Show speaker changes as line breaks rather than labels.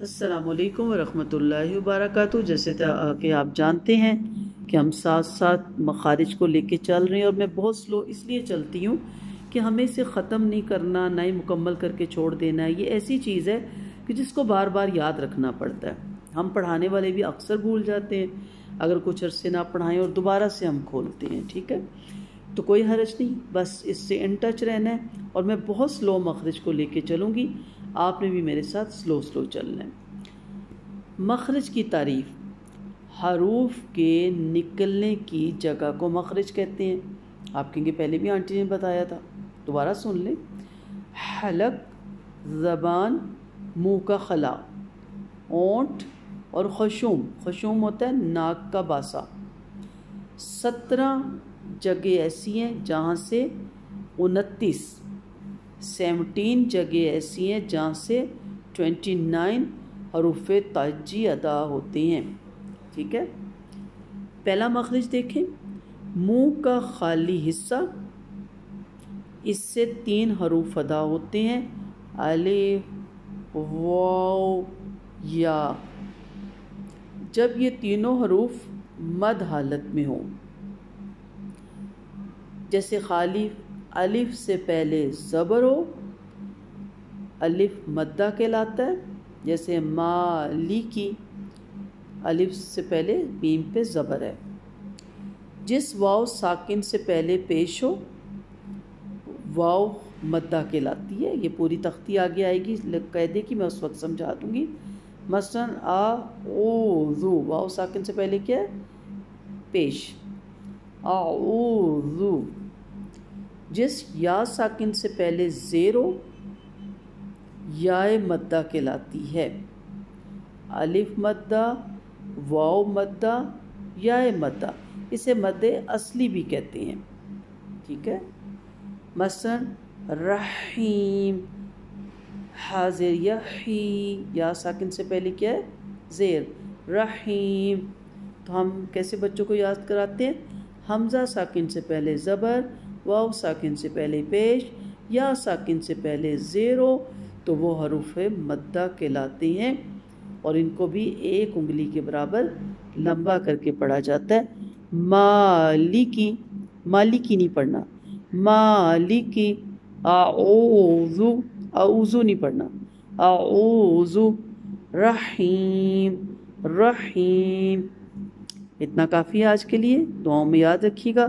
السلام علیکم ورحمۃ اللہ وبرکاتہ۔ جیسے کہ آپ جانتے ہیں کہ ہم ساتھ ساتھ مخارج کو لے کے چل رہے ہیں اور میں بہت سلو اس لیے چلتی ہوں کہ ہمیں اسے ختم نہیں کرنا، نہ ہی مکمل کر کے چھوڑ دینا۔ ہے یہ ایسی چیز ہے کہ جس کو بار بار یاد رکھنا پڑتا ہے۔ ہم پڑھانے والے بھی اکثر بھول جاتے ہیں۔ اگر کچھ عرصے نہ پڑھائیں اور دوبارہ سے ہم کھولتے ہیں، ٹھیک ہے؟ تو کوئی حرج نہیں، بس اس سے ان ٹچ رہنا ہے اور میں بہت سلو مخرج کو لے کے چلوں گی۔ آپ نے بھی میرے ساتھ سلو سلو چلنا ہے۔ مخرج کی تعریف، حروف کے نکلنے کی جگہ کو مخرج کہتے ہیں۔ آپ کہیں گے پہلے بھی آنٹی نے بتایا تھا، دوبارہ سن لیں۔ حلق، زبان، منہ کا خلا، اونٹ اور خشوم۔ خشوم ہوتا ہے ناک کا باسا۔ سترہ جگہ ایسی ہیں جہاں سے انتیس سیونٹین جگہ ایسی ہیں جہاں سے ٹوینٹی نائن حروف تاجی ادا ہوتے ہیں۔ ٹھیک ہے؟ پہلا مخرج دیکھیں۔ منہ کا خالی حصہ، اس سے تین حروف ادا ہوتے ہیں۔ الف، واو، یا۔ جب یہ تینوں حروف مد حالت میں ہوں، جیسے خالی الف سے پہلے زبر ہو، الف مدہ کہلاتا ہے، جیسے مالی کی الف سے پہلے بیم پہ زبر ہے۔ جس واؤ ساکن سے پہلے پیش ہو واؤ مدہ کہلاتی ہے۔ یہ پوری تختی آگے آئے گی قیدے کی، میں اس وقت سمجھا دوں گی۔ مثلا آ، او زو واؤ ساکن سے پہلے کیا ہے؟ پیش۔ آ، او زو جس یا ساکن سے پہلے زیرو یا مدہ کہلاتی ہے۔ الف مدہ واؤ مدہ یا مدہ، اسے مد اصلی بھی کہتے ہیں۔ ٹھیک ہے؟ مثلا رحیم، حاضر یحی یا ساکن سے پہلے کیا ہے؟ زیر۔ رحیم، تو ہم کیسے بچوں کو یاد کراتے ہیں؟ حمزہ ساکن سے پہلے زبر واؤ ساکن سے پہلے پیش، یا ساکن سے پہلے زیرو، تو وہ حروف مدہ کہلاتے ہیں اور ان کو بھی ایک انگلی کے برابر لمبا کر کے پڑھا جاتا ہے۔ مالی کی مالی کی نہیں پڑھنا۔ مالی کی آعوذو نہیں پڑھنا۔ اعوذو رحیم رحیم۔ اتنا کافی ہے آج کے لیے، دعاؤں میں یاد رکھیے گا۔